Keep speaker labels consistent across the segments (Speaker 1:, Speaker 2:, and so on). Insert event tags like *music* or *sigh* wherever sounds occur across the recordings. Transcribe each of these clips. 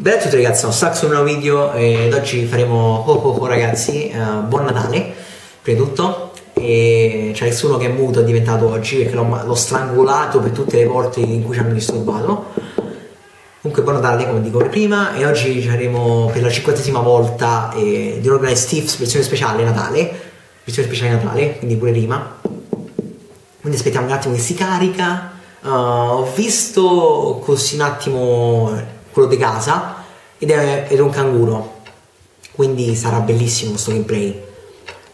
Speaker 1: Bella a tutti ragazzi, sono Sax un nuovo video ed oggi faremo oh oh oh ragazzi, uh, buon Natale, prima di tutto. E c'è nessuno che è muto è diventato oggi perché l'ho, strangolato per tutte le volte in cui ci hanno disturbato. Comunque buon Natale come dico prima e oggi faremo per la cinquantesima volta eh, di Organized Thieves versione speciale Natale, versione speciale Natale, quindi pure prima. Quindi aspettiamo un attimo che si carica. Uh, ho visto così un attimo quello di casa ed è, ed è un canguro. Quindi sarà bellissimo questo gameplay.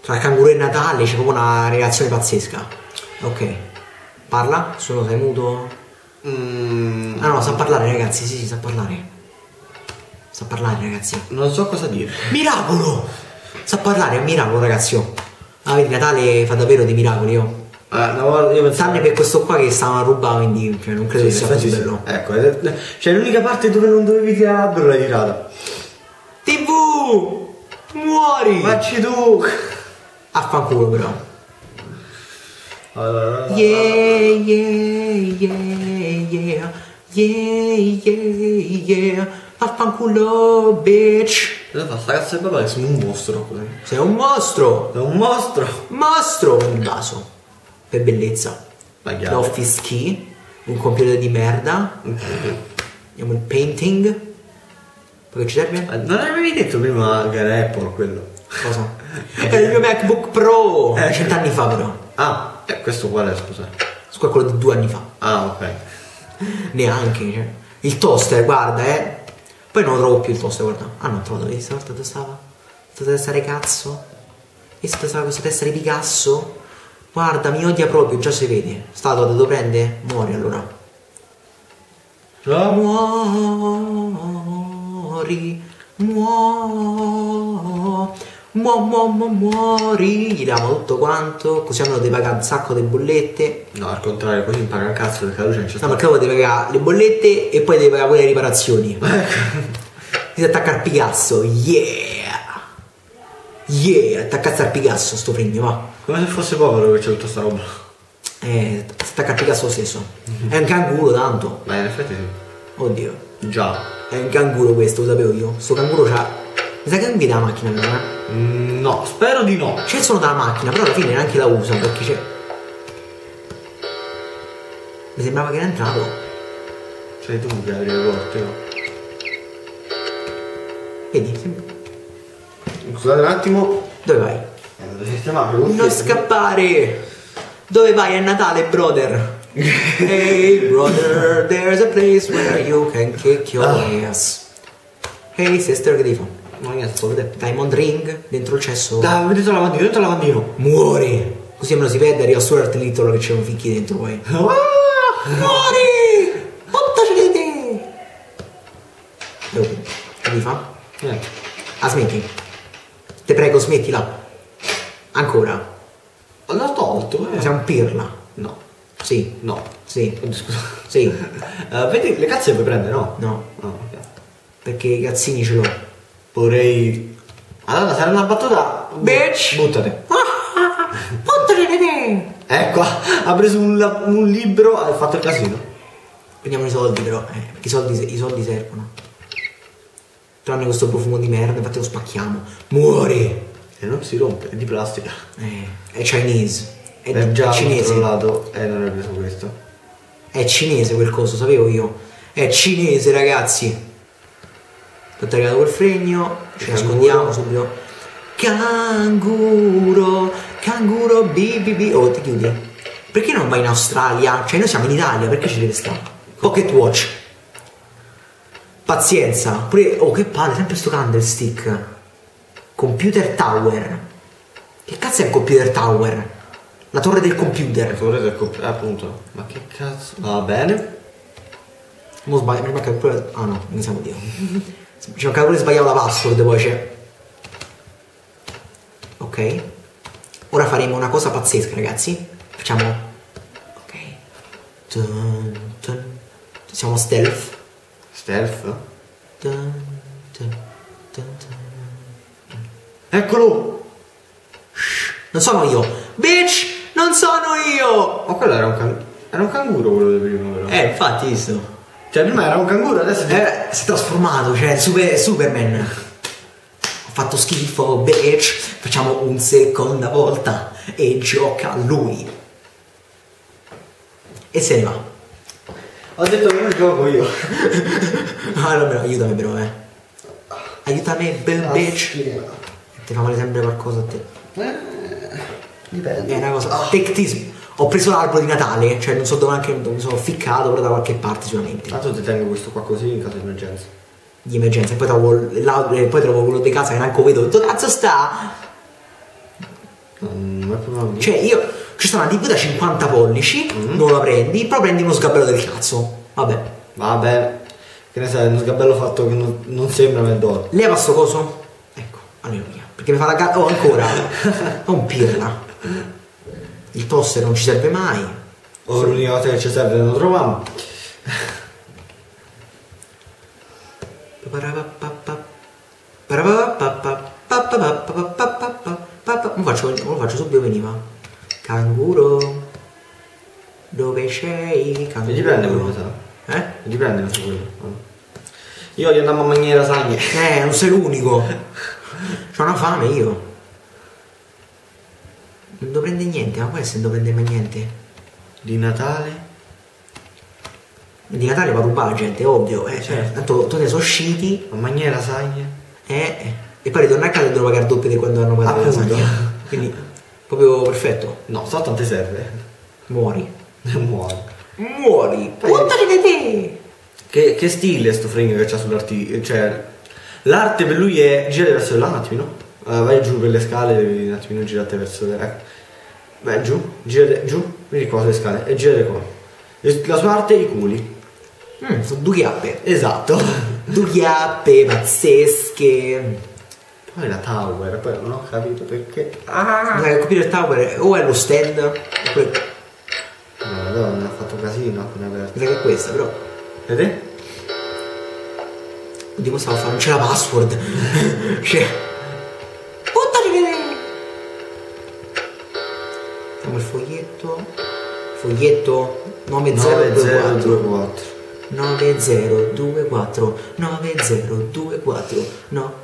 Speaker 1: Tra canguro e Natale c'è proprio una relazione pazzesca. Ok. Parla? Sono sei muto?
Speaker 2: Mm,
Speaker 1: Ah no, sa parlare ragazzi, sì sì, sa parlare. Sa parlare ragazzi.
Speaker 2: non so cosa dire.
Speaker 1: Miracolo! Sa parlare, è un miracolo ragazzi. Oh. Ah, vedi, Natale fa davvero dei miracoli, oh.
Speaker 2: Ah, io pensavo...
Speaker 1: Tranne per questo qua che stavano a rubare, quindi cioè, non credo
Speaker 2: Sì,
Speaker 1: sia così
Speaker 2: sì.
Speaker 1: bello.
Speaker 2: Ecco, eh, cioè l'unica parte dove non dovevi tirare l'albero l'hai tirata.
Speaker 1: TV! Muori!
Speaker 2: Facci tu!
Speaker 1: Affanculo però.
Speaker 2: Allora,
Speaker 1: Yeah, yeah, yeah, yeah. Yeah, yeah, yeah. Affanculo, bitch.
Speaker 2: Cosa fa sta cazzo di papà che sono un mostro.
Speaker 1: Sei un mostro.
Speaker 2: È un mostro!
Speaker 1: Mostro il vaso. Per bellezza.
Speaker 2: Ma chiaro.
Speaker 1: L'office key. Un computer di merda. Abbiamo il painting. Poi che ci serve?
Speaker 2: Non avevi detto prima che era Apple quello?
Speaker 1: Cosa? *laughs* È il mio MacBook Pro.
Speaker 2: Eh.
Speaker 1: Cent'anni fa però.
Speaker 2: Ah, eh, questo qual è scusa?
Speaker 1: Scusa, quello di due anni fa.
Speaker 2: Ah, ok.
Speaker 1: Neanche, cioè. Il toaster, guarda, eh. Poi non lo trovo più il toaster, guarda. Ah, non trovo dove stavolta dove stava? Questa testa di cazzo? Questa testa di Picasso? Guarda, mi odia proprio, già si vede. Stato dove lo prende? Muori allora. Muori, muori, muo, muo, muo, muori. Gli diamo tutto quanto, così almeno devi pagare un sacco di bollette.
Speaker 2: No, al contrario, così impara un cazzo perché la luce non c'è
Speaker 1: No, perché poi devi pagare le bollette e poi devi pagare pure le riparazioni. *laughs* Si attacca al Picasso, yeah! Yeah, attaccazza al Picasso sto premio, va.
Speaker 2: Come se fosse povero che c'è tutta sta roba.
Speaker 1: Eh, attacca al Picasso lo stesso. È un canguro tanto.
Speaker 2: Ma in effetti sì.
Speaker 1: Oddio.
Speaker 2: Già.
Speaker 1: È un canguro questo, lo sapevo io. Sto canguro c'ha. Mi sa che non vede la macchina però, eh?
Speaker 2: Mm, no, spero di no.
Speaker 1: C'è il suono della macchina, però alla fine neanche la usa perché c'è. Mi sembrava che era entrato.
Speaker 2: Sei tu che apri le porte, no?
Speaker 1: Vedi? sem-
Speaker 2: Scusate un attimo.
Speaker 1: Dove vai?
Speaker 2: Eh, devo sistemare le
Speaker 1: Non scappare! Dove vai? È Natale, brother! *laughs* hey, brother, there's a place where you can kick your
Speaker 2: Ah.
Speaker 1: ass. Hey, sister, che devi fare?
Speaker 2: Ma niente, sto vedendo.
Speaker 1: Diamond ring dentro il cesso.
Speaker 2: Dai, vedete il lavandino, dentro il lavandino.
Speaker 1: Muori! Così almeno si vede, arriva Stuart Little che c'è un ficchi dentro poi.
Speaker 2: Ah!
Speaker 1: Muori! Buttaci di te! Dove? Che devi fare?
Speaker 2: Niente.
Speaker 1: Ah, smetti. Te prego, smettila. Ancora.
Speaker 2: L'ho tolto, eh.
Speaker 1: Sei un pirla.
Speaker 2: No.
Speaker 1: Sì.
Speaker 2: No.
Speaker 1: Sì.
Speaker 2: Scusa. *laughs*
Speaker 1: Sì.
Speaker 2: Eh, vedi, le cazze le puoi prendere, no?
Speaker 1: No.
Speaker 2: No.
Speaker 1: Perché i cazzini ce l'ho.
Speaker 2: Vorrei... Allora, sarà una battuta...
Speaker 1: Bitch!
Speaker 2: Buttate. *laughs*
Speaker 1: Buttaci di te!
Speaker 2: Ecco, ha preso un, un libro, ha fatto il casino.
Speaker 1: Prendiamo i soldi però, eh, perché i soldi, i soldi servono. Tranne questo profumo di merda, infatti lo spacchiamo. Muori!
Speaker 2: E non si rompe, è di plastica.
Speaker 1: Eh, è Chinese. È,
Speaker 2: È
Speaker 1: è
Speaker 2: già
Speaker 1: cinese.
Speaker 2: controllato e non hai preso questo.
Speaker 1: È cinese quel coso, sapevo io. È cinese, ragazzi. Tanto è arrivato quel fregno, ci nascondiamo subito. Canguro, canguro BBB. Oh, ti chiudi. Perché non vai in Australia? Cioè, noi siamo in Italia, perché ci deve stare? Pocket Watch. Pazienza. Pure, oh, che palle, sempre sto candlestick. Computer Tower. Che cazzo è un computer tower? La torre del computer.
Speaker 2: Volete il comp- appunto. Ma che cazzo? Va bene.
Speaker 1: Mo sbaglio, mi manca pure. Ah no, non siamo Dio. Ci manca pure sbagliato la password, poi c'è. Ok. Ora faremo una cosa pazzesca, ragazzi. Facciamo. Ok. Dun, dun. Siamo stealth.
Speaker 2: Stealth. Eccolo!
Speaker 1: Non sono io. Bitch! Non sono io!
Speaker 2: Ma quello era un, can- era un canguro quello di prima, però.
Speaker 1: Eh, infatti, visto.
Speaker 2: Cioè, prima era un canguro, adesso è...
Speaker 1: Eh, si è trasformato, cioè super, Superman. Ho fatto schifo, bitch. Facciamo un seconda volta e gioca lui. E se ne va.
Speaker 2: Ho detto che non gioco io. *laughs*
Speaker 1: Ah, no, no, aiutami però, eh. Aiutami, bel bitch.
Speaker 2: Caspita.
Speaker 1: Ti fa male sempre qualcosa a te.
Speaker 2: Eh, dipende.
Speaker 1: È una cosa. Tectismo. Ho preso l'albero di Natale, cioè non so dove anche mi sono ficcato, però da qualche parte sicuramente.
Speaker 2: Tanto ti tengo questo qua così in caso di emergenza.
Speaker 1: Di emergenza. E poi trovo, l'albero- e poi trovo quello di casa che neanche vedo. Dove cazzo sta?
Speaker 2: Non è proprio
Speaker 1: Cioè io. Ci sta una TV da 50 pollici, non la prendi, però prendi uno sgabello del cazzo. Vabbè.
Speaker 2: Vabbè, che ne sai, uno sgabello fatto che non, non sembra Medoro.
Speaker 1: Leva sto coso? Ecco, alleluia. Perché mi fa la gara. Oh, ancora. *laughs* Non pirla. Il toaster non ci serve mai.
Speaker 2: O l'unica cosa che ci serve lo troviamo.
Speaker 1: Lo faccio, lo faccio subito veniva. Canguro. Dove sei? Canguro.
Speaker 2: Ti prende quello, sa?
Speaker 1: Eh?
Speaker 2: Ti prende questo quello. Io gli andiamo a mangiare lasagne.
Speaker 1: Eh, non sei l'unico. C'ho una fame io. Non devo prendere niente, ma essere non devo prendere mai niente.
Speaker 2: Di Natale?
Speaker 1: Di Natale va a rubare la gente, ovvio. Eh.
Speaker 2: Certo.
Speaker 1: Tanto tu ne sono usciti
Speaker 2: A mangiare lasagne?
Speaker 1: eh, e poi ritorno a casa e devo pagare doppio di quando hanno pagato la
Speaker 2: Appunto.
Speaker 1: lasagna. Quindi, proprio perfetto.
Speaker 2: No, so tante serve.
Speaker 1: Muori. *laughs* Muori.
Speaker 2: Poi-
Speaker 1: Buttati di te.
Speaker 2: Che, che stile sto fring che c'ha sull'arte. Cioè, l'arte per lui è. Girate verso là un attimino. Eh, vai giù per le scale, un attimino girate verso le. Ecco. Vai giù, girate giù, vedi qua le scale e girate qua. La sua arte è i culi.
Speaker 1: Mm, sono due chiappe.
Speaker 2: Esatto.
Speaker 1: Due chiappe pazzesche.
Speaker 2: Poi la tower, poi non ho capito perché.
Speaker 1: Ah. Il computer tower o è lo stand, oppure
Speaker 2: Madonna, ha fatto casino appena aperto.
Speaker 1: che è questa, però.
Speaker 2: Vedete?
Speaker 1: Oddio, stavo a fare, non c'è la password. *laughs* cioè. Di te. Facciamo il foglietto. Foglietto 9024.
Speaker 2: 9024.
Speaker 1: 9024 9024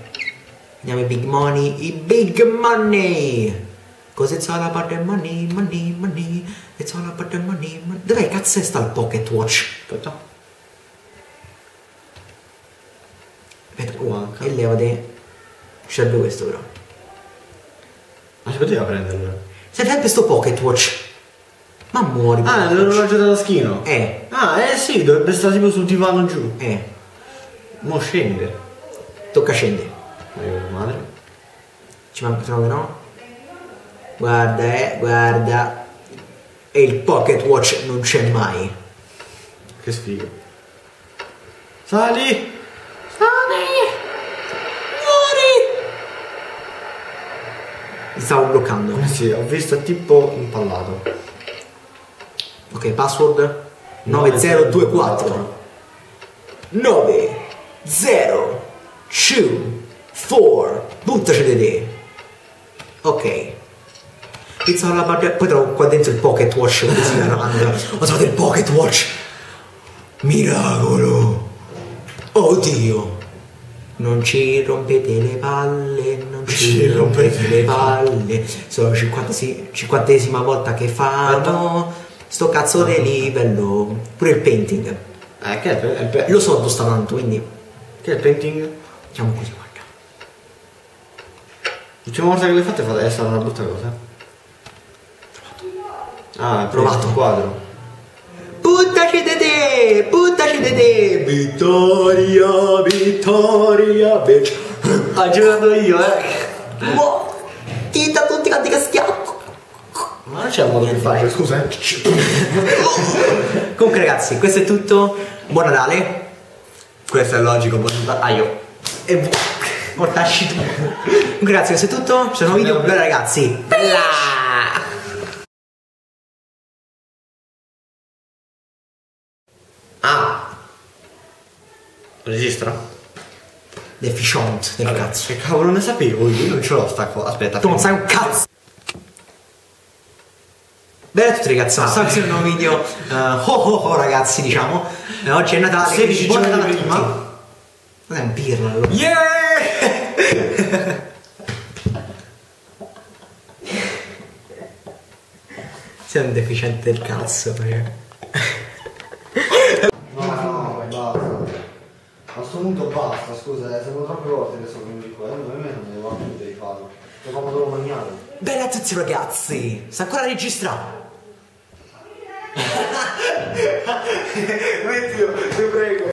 Speaker 1: andiamo i big money i big money Cause it's all about the money, money, money It's all about the money, money Dov'è cazzo sta il pocket watch?
Speaker 2: Aspetta.
Speaker 1: Aspetta,
Speaker 2: manca.
Speaker 1: e levate Ci serve questo però
Speaker 2: Ma si poteva prenderlo?
Speaker 1: Sempre sto pocket watch Ma muori
Speaker 2: Ah, l'orologio da taschino.
Speaker 1: Eh,
Speaker 2: Ah, eh sì, dovrebbe stare tipo sul divano giù.
Speaker 1: eh
Speaker 2: Mo scende.
Speaker 1: Tocca scendere. Ci manca solo che no Guarda eh, guarda E il pocket watch non c'è mai
Speaker 2: Che sfiga. Sali!
Speaker 1: Sani! Muori! Mi stavo bloccando
Speaker 2: Eh sì, ho visto tipo impallato.
Speaker 1: Ok, password 9024 9 0 2 4 Buttaci di te Ok It's all about the... Poi trovo qua dentro il pocket watch così si chiamano. Ho trovato il pocket watch Miracolo Oddio non ci rompete le palle, non ci,
Speaker 2: Ci
Speaker 1: rompete
Speaker 2: rompete
Speaker 1: le palle. Sono la cinquantesima volta che fanno sto cazzo di livello. Pure il painting.
Speaker 2: Eh, che è il, pe-
Speaker 1: Lo so dove sta tanto, quindi
Speaker 2: Che è il painting?
Speaker 1: diciamo così.
Speaker 2: L'ultima volta che l'hai fatta è stata- è stata una brutta cosa. Ah, è
Speaker 1: Provato.
Speaker 2: il quadro.
Speaker 1: Buttaci di te! Buttaci di te! Vittoria, vittoria, bitch!
Speaker 2: Ha giocato io, eh!
Speaker 1: Mo! Dita tutti quanti che schiaffo!
Speaker 2: Ma non c'è un modo più facile, scusa, eh. *laughs*
Speaker 1: Comunque ragazzi, questo è tutto. Buon Natale.
Speaker 2: Questo è logico, buon Ah, io.
Speaker 1: E bu- mortacci tu. *laughs* Grazie, questo è tutto. Un nuovo video. Bella ragazzi. Bella!
Speaker 2: Ah! Registra?
Speaker 1: Deficient del cazzo.
Speaker 2: Che cavolo ne sapevo io? Non ce l'ho sta cosa. Aspetta.
Speaker 1: Tu non sai un cazzo. Bene a tutti ragazzi,
Speaker 2: Ah.
Speaker 1: questo è un nuovo video eh, ho ho ho ragazzi diciamo Eh, Oggi è Natale
Speaker 2: 16
Speaker 1: quindi buon
Speaker 2: giorni prima.
Speaker 1: tutti. Cos'è un pirla allora?
Speaker 2: Yeah! *laughs*
Speaker 1: Sei un deficiente del cazzo perché...
Speaker 2: No, no, basta. A questo punto basta, scusa, eh, siamo troppe volte che sono venuti qua. Per me non devo più devi farlo. Lo fanno solo mangiare.
Speaker 1: Bene a tutti ragazzi, sta ancora registrando *laughs*
Speaker 2: Mettilo, ti prego.